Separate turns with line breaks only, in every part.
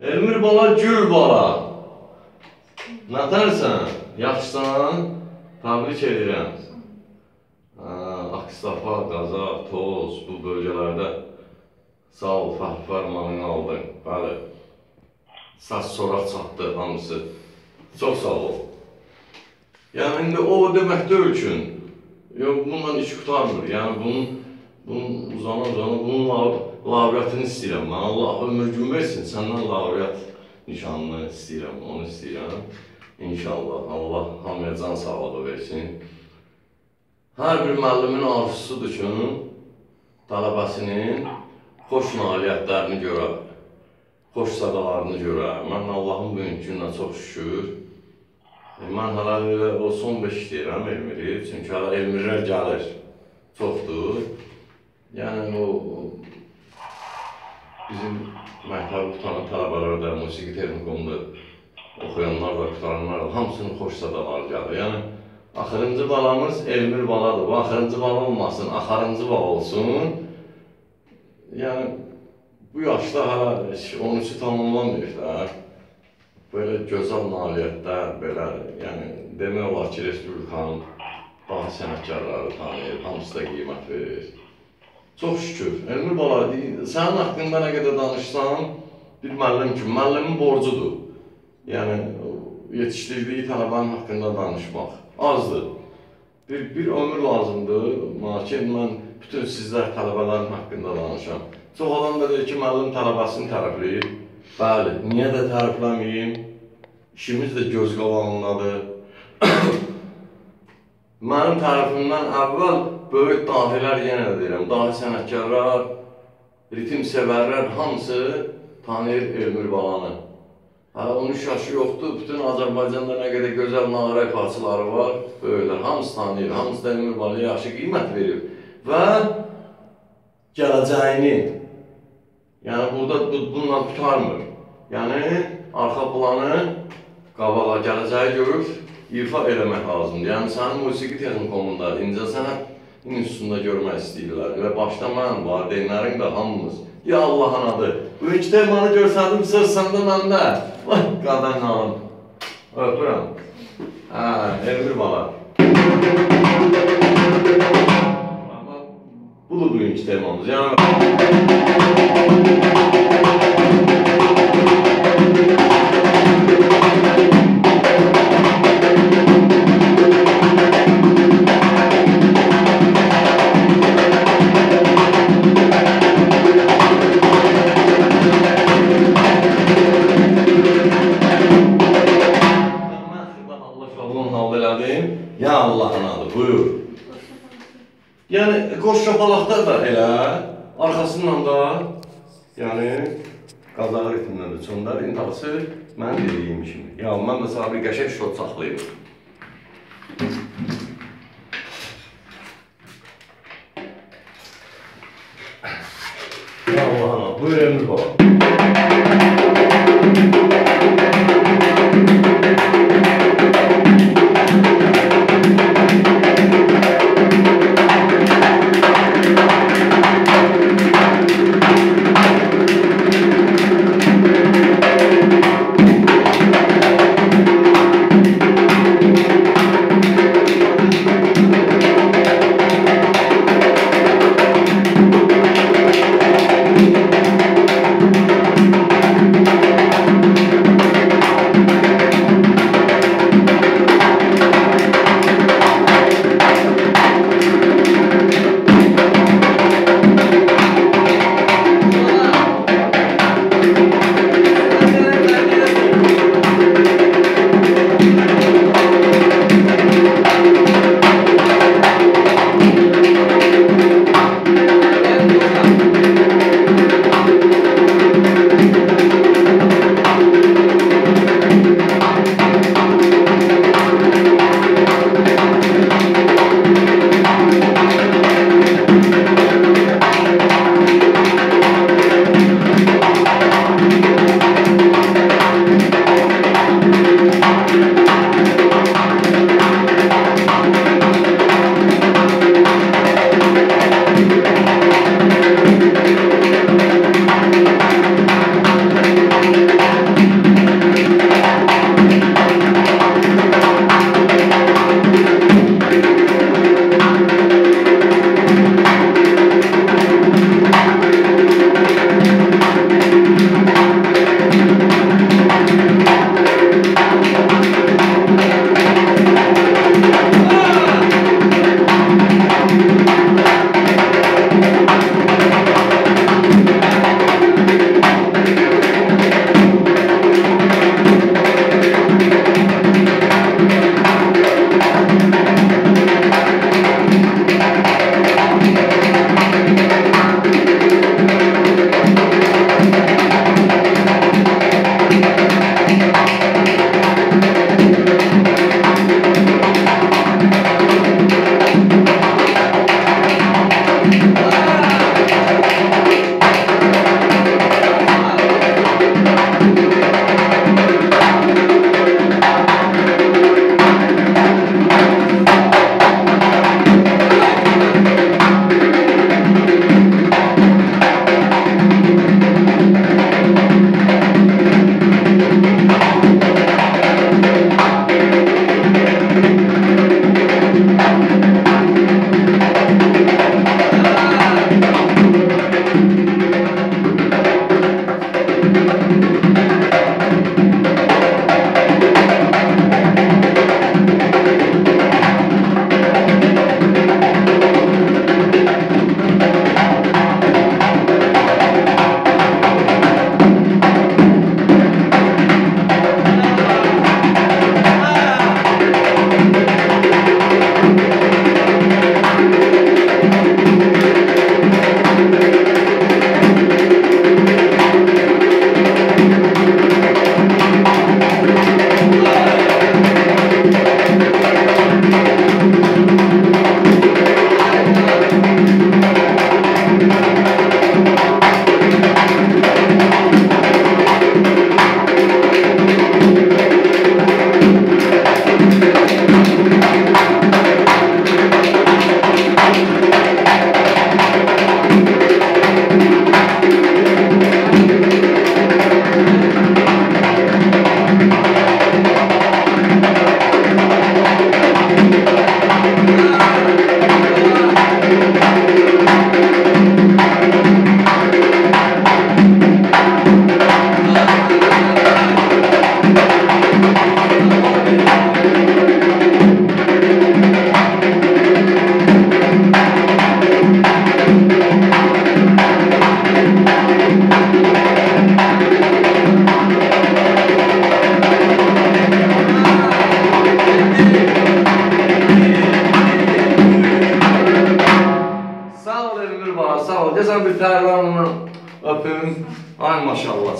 Elmir bala, gül bala. Nətərsən? Yaxşısan? Təbrik edirəm. Aksafa, Qazax, Toz bu bölgələrdə sağ ol, fərmanını aldın. Bəli. Səs soraq çatdı hamısı. Çox sağ ol. Yəni indi o demək deyil ki, yox bununla iş qutarmır. Yəni bunun bunun uzana uzana bunun lav- lavreatını istəyirəm. Mən Allah ömür gün versin, səndən lavreat nişanını istəyirəm, onu istəyirəm. İnşallah Allah hamıya can sağlığı versin. Hər bir müəllimin arzusudur ki, tələbəsinin xoş nailiyyətlərini görə, xoş sadalarını görə. Mən Allahın bugünkü gününə çox şükür. E, Mən hələ o son 5 deyirəm Elmiri, çünki hələ Elmirlər gəlir. Çoxdur. Yəni o o bizim məktəbi qutaran tələbələr də, musiqi texnikumunda oxuyanlar da, qutaranlar da, hamısının xoş sadaları gəlir. Yəni axırıncı balamız Elmir baladır. Bu axırıncı bala olmasın, axırıncı bala olsun. Yəni bu yaşda hələ heç 13-ü tamamlamayıb da. Belə gözəl nailiyyətlər, belə, yəni demək olar ki, Respublikanın daha sənətkarları tanıyır, hamısı da qiymət verir. Çox şükür. Elmir bala, sənin haqqında nə qədər danışsam, bir müəllim kimi, müəllimin borcudur. Yəni yetişdirdiyi tələbənin haqqında danışmaq azdır. Bir, bir ömür lazımdır. Lakin mən bütün sizlər tələbələrin haqqında danışam. Çox adam da deyir ki, müəllim tələbəsini tərəfləyir. Bəli, niyə də tərəfləməyim? İşimiz də göz qabağındadır. Mənim tərəfimdən əvvəl böyük dahilər yenə deyirəm, dahi sənətkarlar, ritim sevərlər hamısı tanıyır Elmir balanı. Hələ 13 yaşı yoxdur, bütün Azərbaycanda nə qədər gözəl nağara ifaçıları var, böyüklər, hamısı tanıyır, hamısı da Elmir balaya yaxşı qiymət verir. Və gələcəyini, yəni burada bu, bununla tutarmır. Yəni, arxa planı qabağa gələcəyi görüb ifa eləmək lazımdır. Yəni, sənin musiqi texnikumunda, incə sənət institutunda görmək istəyirlər. Və başda mən, valideynlərin də hamımız. Ya Allahın adı, bu iki temanı görsədim, söz səndə məndə. Vay, qadan qalım. Öpürəm. Hə, Elmir bala. Budur bugünkü temamız. Yəni Ya Allahın adı, buyur. Yəni qoş şapalaqda da elə, arxasından da yəni qazağı ritmdən də çöndər intihası mən dediyim kimi. Ya mən sana bir qəşəng şot saxlayım. Ya Allahın adı, buyur Emir baba.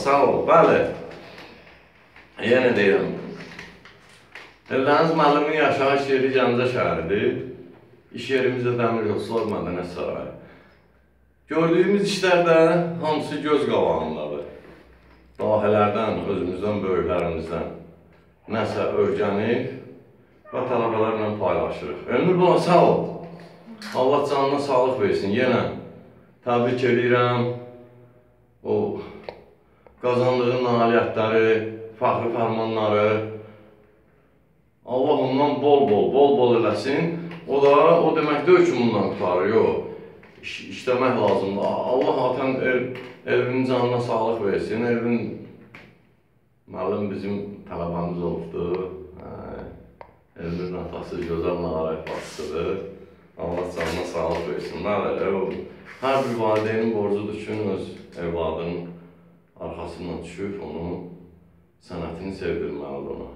Sağ ol. Bəli. Yenə deyirəm. Elləniz müəllimin yaşayış yeri Gəncə şəhəridir. İş yerimizdə Dəmir Yoxsullar Mədəniyyət Sarayı. Gördüyümüz işlər də hamısı göz qabağındadır. Dahələrdən, özümüzdən, böyüklərimizdən nəsə öyrənib və tələbələrlə paylaşırıq. Elmir bala, sağ ol. Allah canına sağlıq versin. Yenə təbrik edirəm. O qazandığı nailiyyətləri, fəxri fərmanları Allah ondan bol-bol, bol-bol eləsin. O da o demək deyil ki, bundan qutarır, yox. İş, işləmək lazımdır. Allah atan el, Elvin canına sağlıq versin. Elvin müəllim bizim tələbəmiz olubdur. Hə. Elvin atası gözəl nağarək başçıdır. Allah canına sağlıq versin. Bəli, o hər bir valideynin borcudur ki, öz evladının arxasından düşüb onu sənətini sevdirməlidir ona.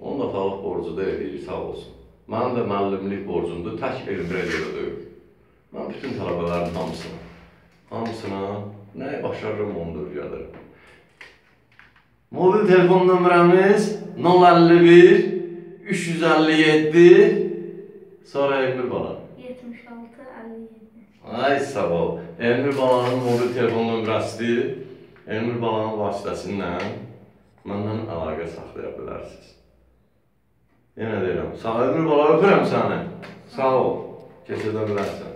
Onun da sağlıq borcu da eləyir, sağ olsun. Mənim də müəllimlik borcumdur, tək elmə görə deyil. Mən bütün tələbələrin hamısına, hamısına nəyi başarırım onu da öyrədirəm. Mobil telefon nömrəmiz 051 357 Sonra Elmir bala.
76 57.
Ay sağ ol. Elmir balanın mobil telefon nömrəsidir. Elmir balanın vasitəsilə məndən əlaqə saxlaya bilərsiniz. Yenə deyirəm, sağ Elmir bala, öpürəm səni. Sağ ol. Keçədə bilərsən.